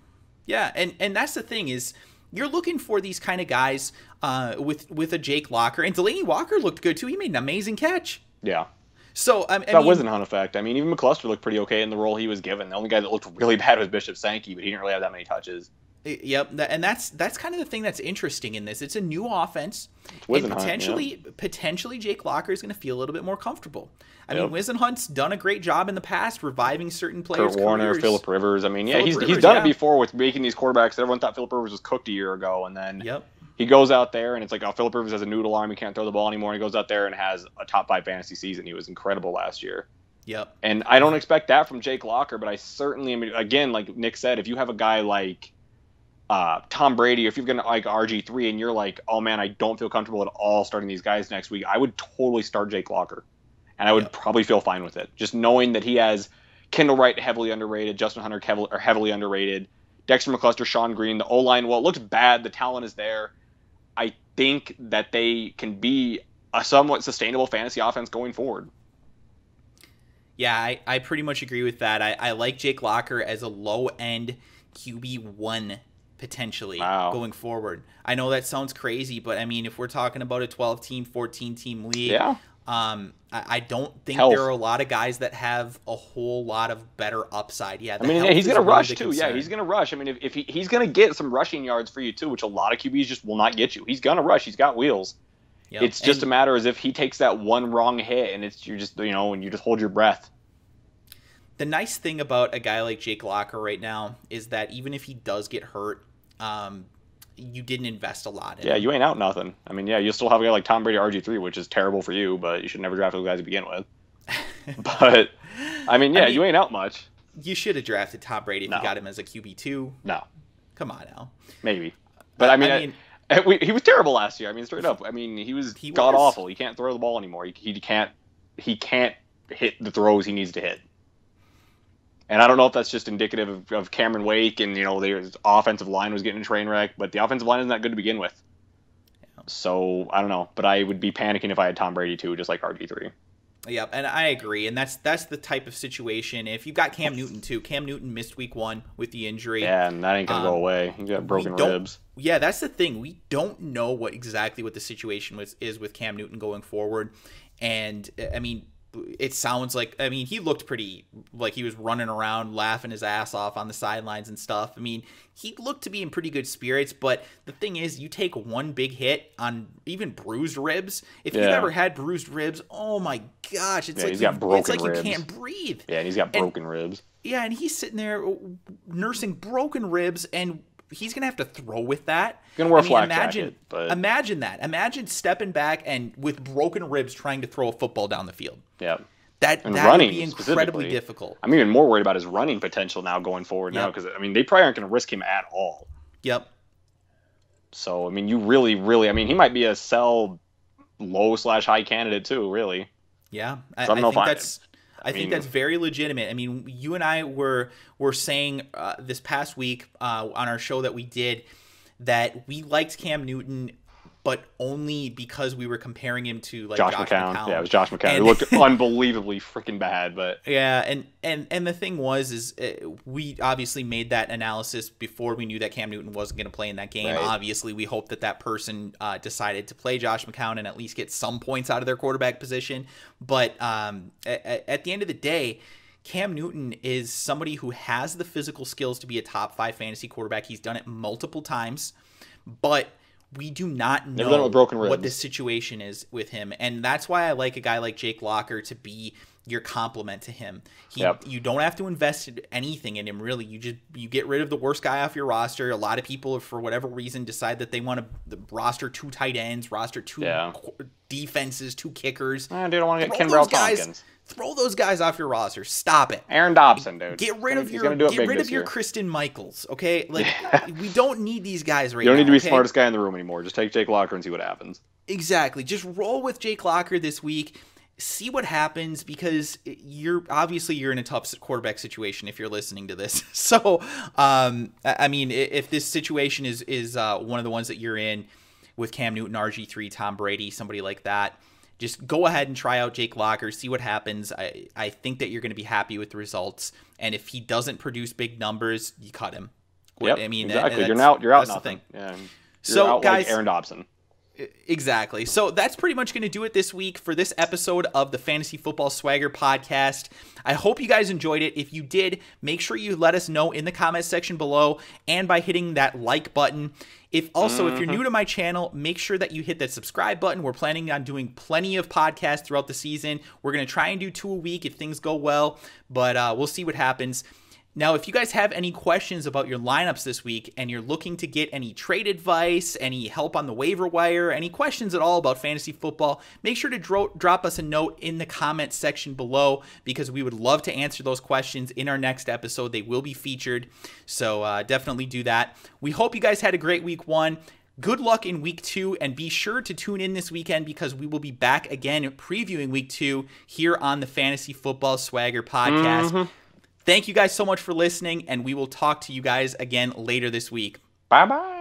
Yeah, and and that's the thing is you're looking for these kind of guys uh, with with a Jake Locker and Delanie Walker looked good too. He made an amazing catch. Yeah. So um, I That mean, wasn't an effect. I mean, even McCluster looked pretty okay in the role he was given. The only guy that looked really bad was Bishop Sankey, but he didn't really have that many touches. Yep, and that's that's kind of the thing that's interesting in this. It's a new offense, and Whisenhunt, yeah. potentially potentially Jake Locker is going to feel a little bit more comfortable. I Yep. mean, Whisenhunt's done a great job in the past reviving certain players. Kurt Warner, careers. Philip Rivers. I mean, yeah, Philip he's, he's done yeah. it before with making these quarterbacks. Everyone thought Philip Rivers was cooked a year ago, and then Yep. he goes out there and it's like, oh, Philip Rivers has a noodle arm. He can't throw the ball anymore. And he goes out there and has a top five fantasy season. He was incredible last year. Yep. And I don't expect that from Jake Locker, but I certainly, I mean, again, like Nick said, if you have a guy like uh, Tom Brady, or if you've got like RG3 and you're like, oh man, I don't feel comfortable at all starting these guys next week, I would totally start Jake Locker. And I would Yeah. probably feel fine with it. Just knowing that he has Kendall Wright heavily underrated, Justin Hunter heavily, are heavily underrated, Dexter McCluster, Shonn Greene, the O line, well, it looks bad. The talent is there. I think that they can be a somewhat sustainable fantasy offense going forward. Yeah, I, I pretty much agree with that. I, I like Jake Locker as a low end QB one potentially Wow. going forward. I know that sounds crazy, but I mean, if we're talking about a 12 team, 14 team league, Yeah. um, I, I don't think Health. there are a lot of guys that have a whole lot of better upside. Yeah, I mean, yeah, he's gonna rush too. concern. Yeah, he's gonna rush. I mean, if, if he, he's gonna get some rushing yards for you too, which a lot of QBs just will not get you. He's gonna rush. He's got wheels. Yep. It's just And- a matter as if he takes that one wrong hit, and it's you're just you know, and you just hold your breath. the nice thing about a guy like Jake Locker right now is that even if he does get hurt, um, you didn't invest a lot in Yeah, you ain't out nothing. I mean, yeah, you'll still have a guy like Tom Brady RG three, which is terrible for you, but you should never draft those guys to begin with. But I mean, yeah, mean- you ain't out much. You should have drafted Tom Brady if No. you got him as a QB two. No, Come on now. maybe. But I mean, I I mean- I- we, he was terrible last year. I mean, straight up. I mean, he was He god was. awful. He can't throw the ball anymore. He, he can't. He can't hit the throws he needs to hit. And I don't know if that's just indicative of, of Cameron Wake and you know their offensive line was getting a train wreck, but the offensive line isn't that good to begin with. So I don't know, but I would be panicking if I had Tom Brady too, just like RG three. Yep, and I agree, and that's that's the type of situation. If you've got Cam Newton too, Cam Newton missed week one with the injury. Yeah, and that ain't gonna Um, go away. He got broken ribs. Yeah, that's the thing. We don't know what exactly what the situation was is with Cam Newton going forward, and I mean, it sounds like I mean he looked pretty like he was running around laughing his ass off on the sidelines and stuff. I mean, he looked to be in pretty good spirits, but the thing is, you take one big hit on even bruised ribs. If you've ever had bruised ribs, oh my gosh, it's Yeah, like he's you, got broken it's like ribs. you can't breathe. Yeah, and he's got And- broken ribs. Yeah, and he's sitting there nursing broken ribs, and he's gonna have to throw with that. Gonna wear a I mean, flak imagine, jacket, but- imagine that. Imagine stepping back and with broken ribs trying to throw a football down the field. Yeah. That And that running, would be incredibly difficult. I'm even more worried about his running potential now going forward now because I mean they probably aren't going to risk him at all. Yep. So I mean you really, really, I mean he might be a sell low slash high candidate too. Really, Yeah, I, I don't I know if think that's. I, I think that's very legitimate. I mean, you and I were were saying uh, this past week uh, on our show that we did that we liked Cam Newton but only because we were comparing him to like Josh, Josh McCown. McCown. Yeah, it was Josh McCown. And- He looked unbelievably freaking bad, but Yeah, and and and the thing was is uh, we obviously made that analysis before we knew that Cam Newton wasn't going to play in that game. Right. Obviously, we hope that that person uh, decided to play Josh McCown and at least get some points out of their quarterback position. But um, at, at the end of the day. Cam Newton is somebody who has the physical skills to be a top five fantasy quarterback. He's done it multiple times, but we do not Never done it know broken what the situation is with him, and that's why I like a guy like Jake Locker to be your complement to him. He, Yep. You don't have to invest anything in him really. You just you get rid of the worst guy off your roster. A lot of people, for whatever reason, decide that they want to roster two tight ends, roster two Yeah. defenses, two kickers. eh, don't want to get Kenbrell Thompkins. Throw those guys off your roster. Stop it. Aaron Dobson, dude. Get rid of your he's gonna do it get rid of your year. Christine Michaels. Okay, like we don't need these guys right now. You don't now. need to be okay? smartest guy in the room anymore. Just take Jake Locker and see what happens. Exactly. Just roll with Jake Locker this week. See what happens because you're obviously you're in a tough quarterback situation if you're listening to this. So, um, I I mean, if this situation is is uh, one of the ones that you're in with Cam Newton, RG three, Tom Brady, somebody like that, just go ahead and try out Jake Locker. See what happens. I I think that you're going to be happy with the results. And if he doesn't produce big numbers, you cut him. Yep, I mean, exactly. you're out. You're out nothing. thing. Yeah. You're So, out guys- like Aaron Dobson. Exactly. So that's pretty much going to do it this week for this episode of the Fantasy Football Swagger podcast. I hope you guys enjoyed it. If you did, make sure you let us know in the comments section below and by hitting that like button. If also, if you're new to my channel, make sure that you hit that subscribe button. We're planning on doing plenty of podcasts throughout the season. We're going to try and do two a week if things go well, but uh, we'll see what happens. Now, if you guys have any questions about your lineups this week and you're looking to get any trade advice, any help on the waiver wire, any questions at all about fantasy football, make sure to dro- drop us a note in the comments section below because we would love to answer those questions in our next episode. They will be featured. So uh, definitely do that. We hope you guys had a great week one. Good luck in week two, and be sure to tune in this weekend because we will be back again previewing week two here on the Fantasy Football Swagger podcast. Thank you guys so much for listening, and we will talk to you guys again later this week. Bye bye.